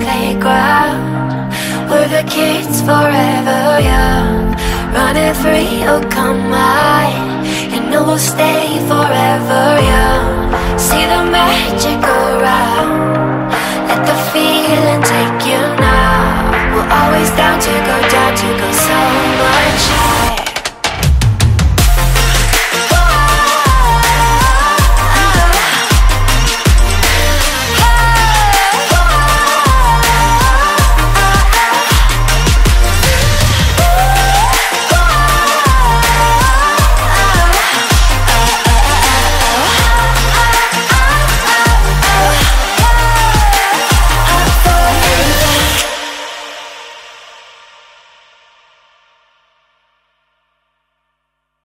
playground. We're the kids forever young, running free. Oh come on, you know we'll stay.